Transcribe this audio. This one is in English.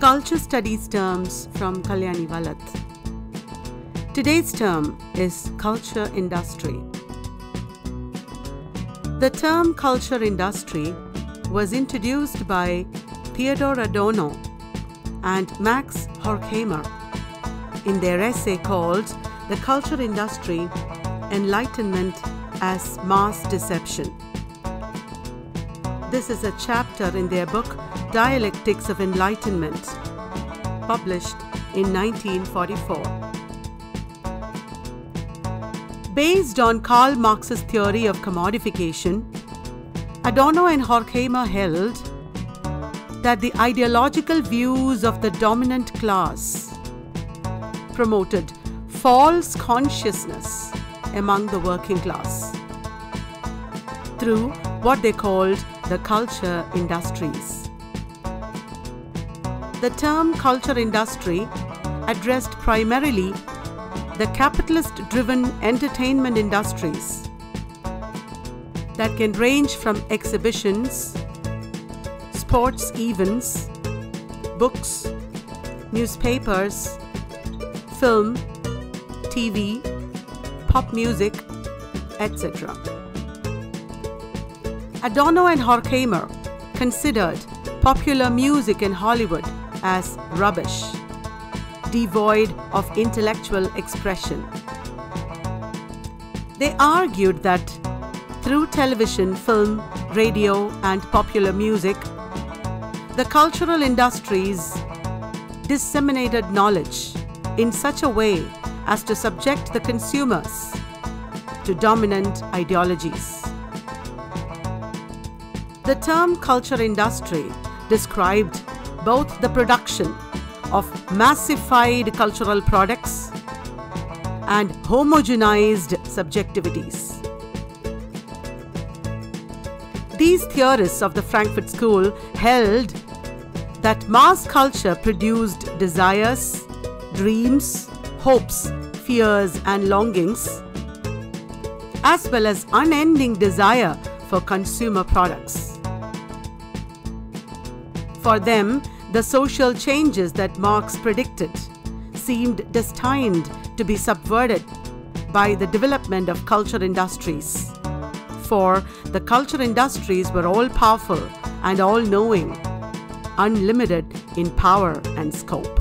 Culture Studies terms from Kalyani Vallath. Today's term is culture industry. The term culture industry was introduced by Theodor Adorno and Max Horkheimer in their essay called The Culture Industry Enlightenment as Mass Deception. This is a chapter in their book Dialectics of Enlightenment, published in 1944. Based on Karl Marx's theory of commodification, Adorno and Horkheimer held that the ideological views of the dominant class promoted false consciousness among the working class through what they called the culture industries. The term culture industry addressed primarily the capitalist driven entertainment industries that can range from exhibitions, sports events, books, newspapers, film, TV, pop music, etc. Adorno and Horkheimer considered popular music in Hollywood as rubbish, devoid of intellectual expression. They argued that through television, film, radio, and popular music, the cultural industries disseminated knowledge in such a way as to subject the consumers to dominant ideologies. The term culture industry described both the production of massified cultural products and homogenized subjectivities. These theorists of the Frankfurt School held that mass culture produced desires, dreams, hopes, fears, and longings, as well as unending desire for consumer products. For them, the social changes that Marx predicted seemed destined to be subverted by the development of culture industries. For the culture industries were all powerful and all knowing, unlimited in power and scope.